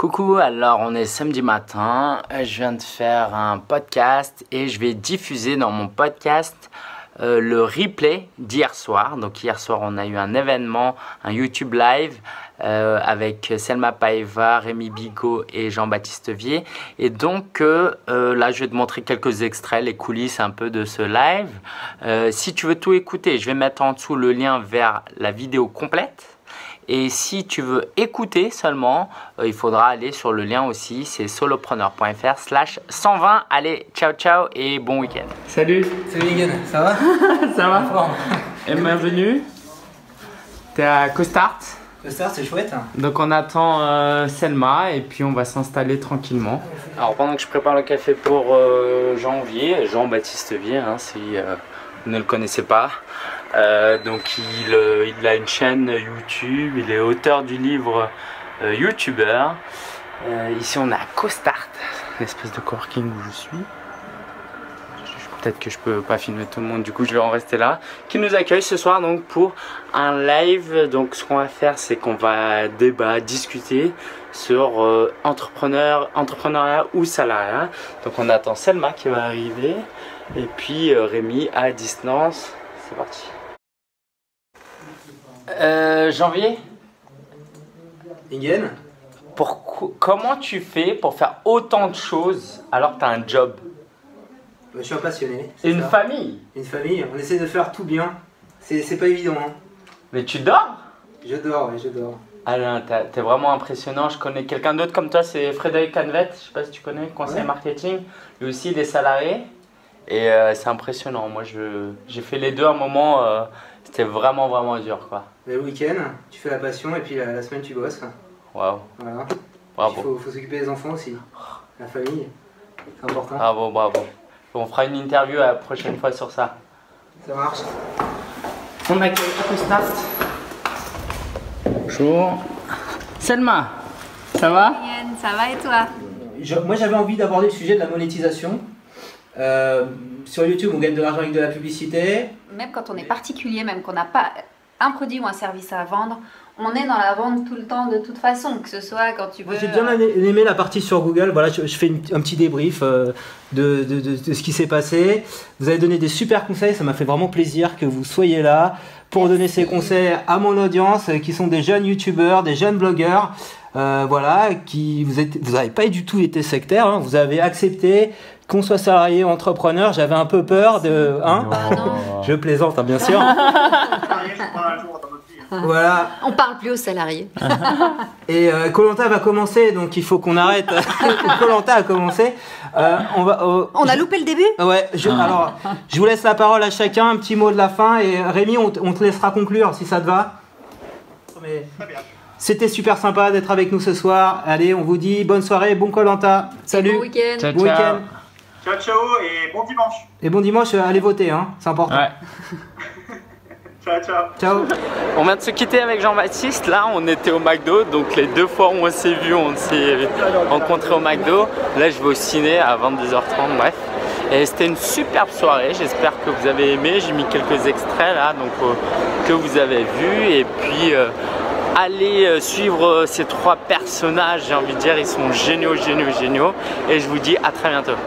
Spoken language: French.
Coucou, alors on est samedi matin, je viens de faire un podcast et je vais diffuser dans mon podcast euh, le replay d'hier soir. Donc hier soir on a eu un événement, un YouTube live euh, avec Selma Paeva, Rémi Bigot et Jean-Baptiste Vier. Et donc euh, là je vais te montrer quelques extraits, les coulisses un peu de ce live. si tu veux tout écouter, je vais mettre en dessous le lien vers la vidéo complète. Et si tu veux écouter seulement, euh, il faudra aller sur le lien aussi, c'est solopreneur.fr slash 120. Allez, ciao ciao et bon week-end. Salut Salut Egan, ça va? Ça va Et bienvenue. T'es à Costart Costart, c'est chouette. Donc on attend euh, Selma et puis on va s'installer tranquillement. Alors pendant que je prépare le café pour euh, janvier, Jean-Baptiste Vier, hein, si vous ne le connaissez pas, euh, donc euh, il, a une chaîne YouTube, il est auteur du livre euh, YouTuber. ici on a CoStart, l'espèce de coworking où je suis. Peut-être que je peux pas filmer tout le monde, du coup je vais en rester là. Qui nous accueille ce soir donc pour un live. Donc ce qu'on va faire c'est qu'on va débattre, discuter sur entrepreneur, entrepreneuriat ou salariat. Donc on attend Selma qui va arriver et puis Rémi à distance. C'est parti. Euh, janvier Ingen Comment tu fais pour faire autant de choses alors que tu as un job? Je suis un passionné. Une famille Une famille, on essaie de faire tout bien. C'est pas évident. Hein. Mais tu dors? Je dors, oui, je dors. Ah t'es vraiment impressionnant. Je connais quelqu'un d'autre comme toi, c'est Frédéric Canvet. Je sais pas si tu connais, conseiller marketing. Lui aussi, des salariés. Et euh, c'est impressionnant. Moi, j'ai fait les deux à un moment. Euh, c'était vraiment, vraiment dur, quoi. Le week-end, tu fais la passion et puis la, semaine, tu bosses. Waouh. Voilà. Bravo. Il faut, s'occuper des enfants aussi. La famille, c'est important. Bravo, bravo. On fera une interview la prochaine fois sur ça. Ça marche. On accueille Start. Bonjour. Selma, ça va? Ça va et toi? Moi j'avais envie d'aborder le sujet de la monétisation. Euh, sur YouTube, on gagne de l'argent avec de la publicité. Même quand on est particulier, même qu'on n'a pas un produit ou un service à vendre, on est dans la vente tout le temps de toute façon, que ce soit quand tu veux. J'ai bien euh, aimé la partie sur Google. Voilà, je, fais un petit débrief euh, de, de, de, ce qui s'est passé. Vous avez donné des super conseils, ça m'a fait vraiment plaisir que vous soyez là pour donner ces conseils à mon audience, qui sont des jeunes youtubeurs, des jeunes blogueurs. Euh, voilà, qui vous n'avez vous pas du tout été sectaire, hein. vous avez accepté qu'on soit salarié ou entrepreneur, j'avais un peu peur de. Hein Je plaisante, hein, bien sûr. voilà. On parle plus aux salariés. Et Colanta va commencer, donc il faut qu'on arrête. Colanta a commencé. Euh, on, va, euh, on a loupé le début? Ouais, je, ah. alors je vous laisse la parole à chacun, un petit mot de la fin. Et Rémi, on, te laissera conclure si ça te va. C'était super sympa d'être avec nous ce soir. Allez, on vous dit bonne soirée, bon Colanta. Salut. Bon week-end. Bon week-end. Ciao, ciao et bon dimanche. Et bon dimanche, euh, allez voter, hein, c'est important. Ouais. Ciao, ciao. Ciao. On vient de se quitter avec Jean-Baptiste. Là, on était au McDo. Donc, les deux fois où on s'est vu, on s'est rencontrés au McDo. Là, je vais au ciné à 22h30. Bref. Et c'était une superbe soirée. J'espère que vous avez aimé. J'ai mis quelques extraits là, donc euh, que vous avez vus. Et puis. Euh, allez suivre ces trois personnages, j'ai envie de dire, ils sont géniaux, géniaux, géniaux. Et je vous dis à très bientôt.